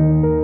Música